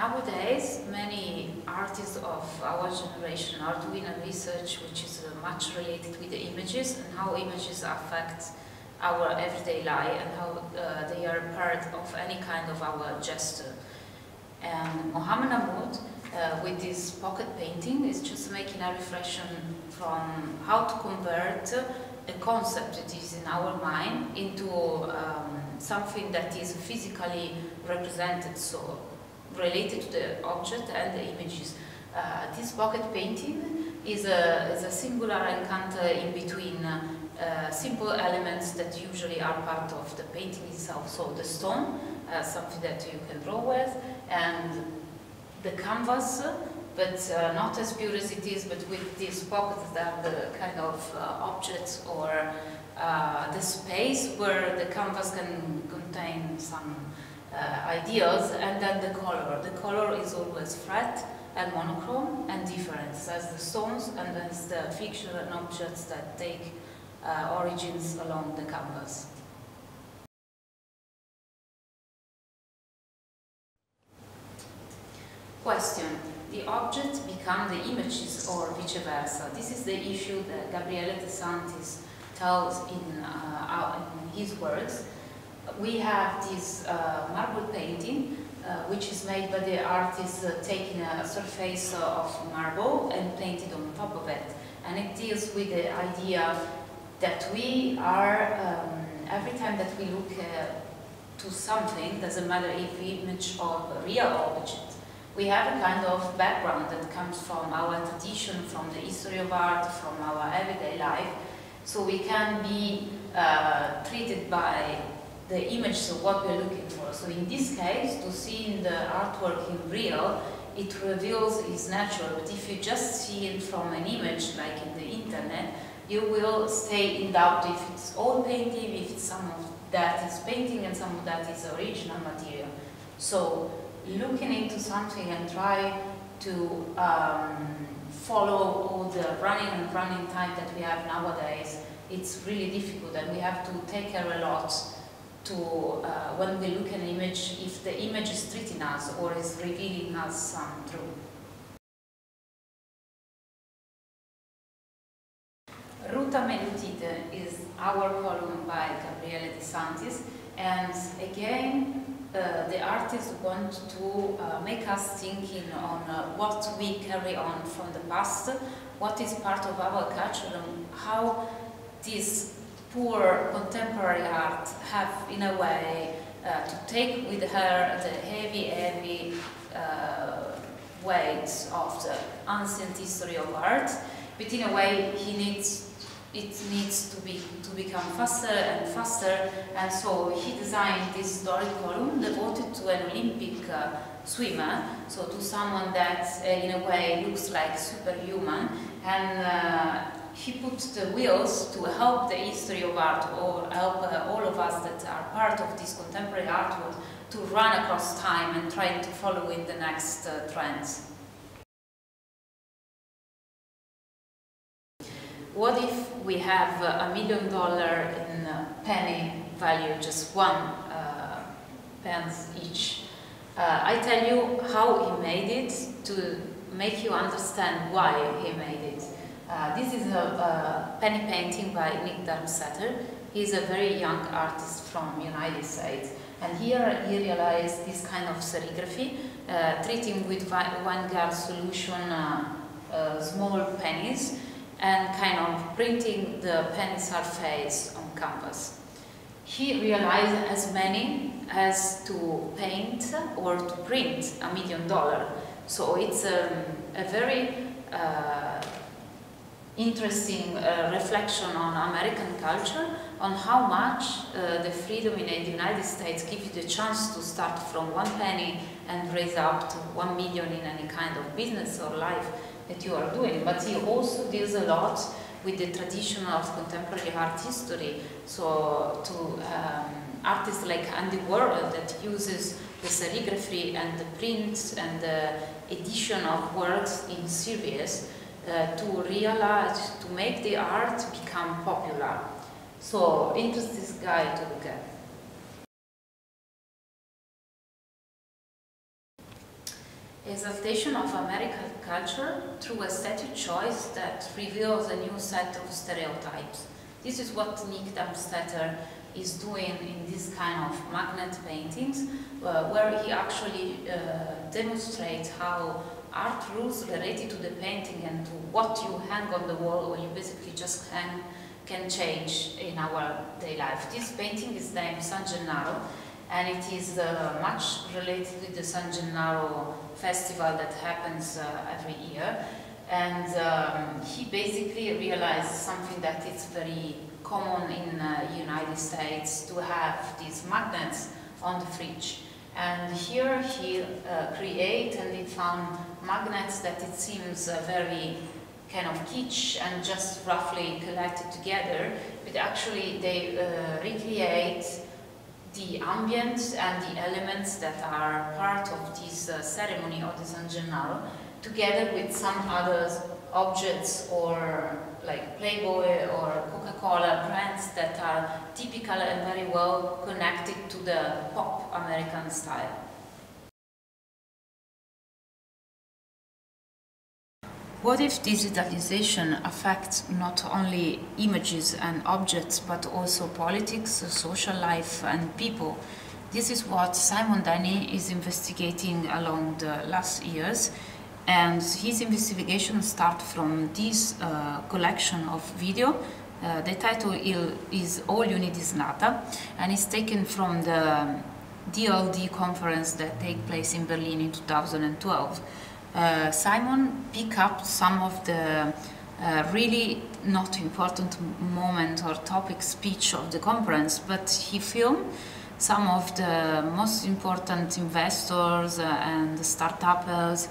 Nowadays, many artists of our generation are doing a research which is uh, much related with the images and how images affect our everyday life and how uh, they are part of any kind of our gesture. And Mohamed Namou, uh, with this pocket painting, is just making a reflection from how to convert a concept that is in our mind into um, something that is physically represented. So related to the object and the images. Uh, this pocket painting is a, is a singular encounter in between uh, simple elements that usually are part of the painting itself. So the stone, uh, something that you can draw with, and the canvas, but uh, not as pure as it is, but with these pockets that are the kind of uh, objects or uh, the space where the canvas can contain some ideas, and then the color. The color is always flat and monochrome and different as the stones and as the fixtures and objects that take uh, origins along the canvas. Question. The objects become the images or vice versa. This is the issue that Gabriele De Santis tells in, uh, in his works we have this uh, marble painting, uh, which is made by the artist uh, taking a surface of marble and painted on top of it. And it deals with the idea that we are, um, every time that we look to something, doesn't matter if image or real object, we have a kind of background that comes from our tradition, from the history of art, from our everyday life. So we can be uh, treated by the images of what we're looking for. So in this case, to see in the artwork in real, it reveals its natural, but if you just see it from an image, like in the internet, you will stay in doubt if it's all painting, if some of that is painting and some of that is original material. So looking into something and try to um, follow all the running and running time that we have nowadays, it's really difficult and we have to take care a lot to, uh, when we look at an image, if the image is treating us or is revealing us some truth. Rūta Meilutytė is our column by Gabriele De Santis, and again, uh, the artists want to uh, make us thinking on uh, what we carry on from the past, what is part of our culture, and how this poor contemporary art have, in a way, uh, to take with her the heavy, heavy uh, weight of the ancient history of art, but in a way he needs it needs to be to become faster and faster, and so he designed this Doric column devoted to an Olympic uh, swimmer, so to someone that uh, in a way looks like superhuman, and uh, he put the wheels to help the history of art or help uh, all of us that are part of this contemporary art world to run across time and try to follow in the next uh, trends. What if we have a million dollar in penny value, just one uh, pence each? Uh, I tell you how he made it to make you understand why he made it. Uh, this is a, a, penny painting by Nick Darmstaedter. He's a very young artist from United States. And here he realized this kind of serigraphy, uh, treating with Vanguard solution uh, uh, small pennies and kind of printing the penny surface on canvas. He realized as many as to paint or to print a million dollar. So it's um, a very uh, interesting uh, reflection on American culture, on how much uh, the freedom in the United States gives you the chance to start from one penny and raise up to one million in any kind of business or life that you are doing. But he also deals a lot with the tradition of contemporary art history. So to um, artists like Andy Warhol that uses the serigraphy and the prints and the edition of works in series uh, to realize, to make the art become popular. So interest this guy to look at. exaltation of American culture through a statue choice that reveals a new set of stereotypes. This is what Nick Darmstaedter is doing in this kind of magnet paintings, uh, where he actually uh, demonstrates how art rules related to the painting and to what you hang on the wall or you basically just hang can change in our day life. This painting is named San Gennaro and it is uh, much related with the San Gennaro festival that happens uh, every year. And um, he basically realized something that is very common in the uh, United States to have these magnets on the fridge. And here he uh, created and he found magnets that it seems very kind of kitsch and just roughly collected together, but actually they uh, recreate the ambient and the elements that are part of this uh, ceremony of the San Gennaro, together with some other objects or like Playboy or Coca-Cola brands that are typical and very well connected to the pop American style. What if digitalization affects not only images and objects, but also politics, social life, and people? This is what Simon Denny is investigating along the last years, and his investigation starts from this uh, collection of video. Uh, the title is All You Need Is Data, and it's taken from the DLD conference that take place in Berlin in 2012 uh, Simon pick up some of the uh, really not important moment or topic speech of the conference, but he filmed some of the most important investors uh, and startups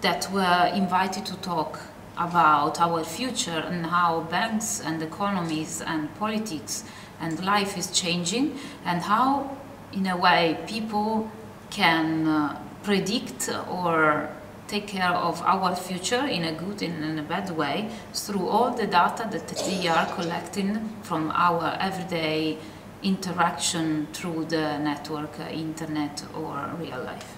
that were invited to talk about our future and how banks and economies and politics and life is changing and how in a way people can uh, predict or take care of our future in a good and in a bad way through all the data that we are collecting from our everyday interaction through the network, uh, internet or real life.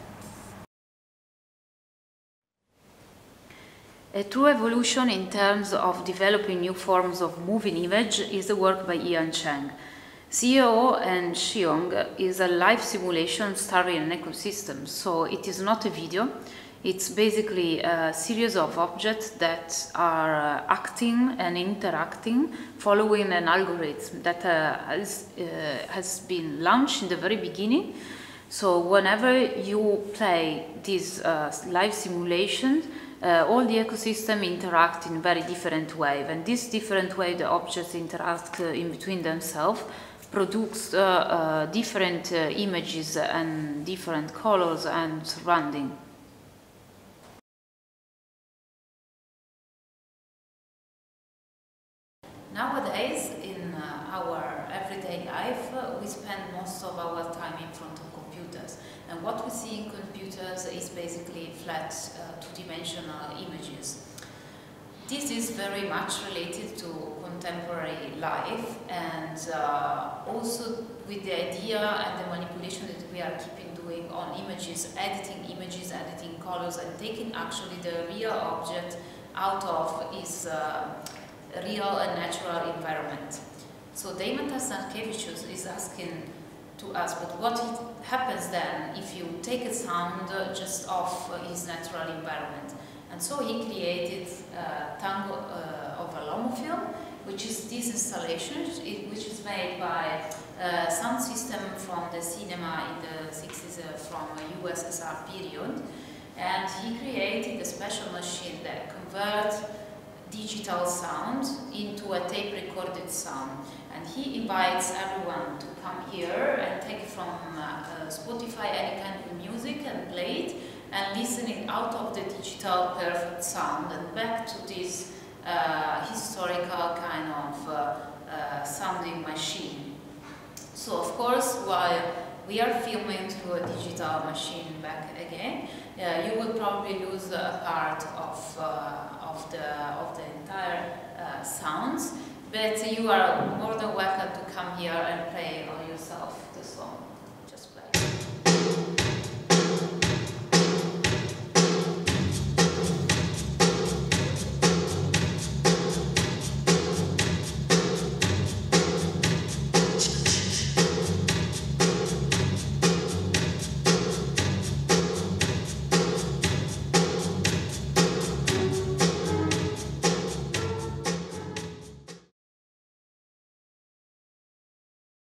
A true evolution in terms of developing new forms of moving image is the work by Ian Cheng. CEO and Ceong is a live simulation starring an ecosystem, so it is not a video, it's basically a series of objects that are uh, acting and interacting following an algorithm that uh, has, uh, has been launched in the very beginning. So whenever you play these uh, live simulations, uh, all the ecosystem interact in very different way. And this different way the objects interact uh, in between themselves produce different images and different colors and surrounding. Nowadays, in uh, our everyday life, uh, we spend most of our time in front of computers. And what we see in computers is basically flat uh, two-dimensional images. This is very much related to contemporary life and uh, also with the idea and the manipulation that we are keeping doing on images, editing images, editing colors and taking actually the real object out of its uh, real and natural environment. So Deimantas Narkevičius is asking to us, but what happens then if you take a sound just off his natural environment? And so he created uh, Tango uh, of a Lomo film, which is this installation, which is made by a sound system from the cinema in the 60s uh, from USSR period. And he created a special machine that converts digital sound into a tape recorded sound. And he invites everyone to come here and take from uh, uh, Spotify any kind of music and play it and listening out of the digital perfect sound and back to this uh, historical kind of uh, uh, sounding machine. So of course, while we are filming through a digital machine back again, uh, you would probably lose a part of of the, of the entire uh, sounds, but you are more than welcome to come here and play on your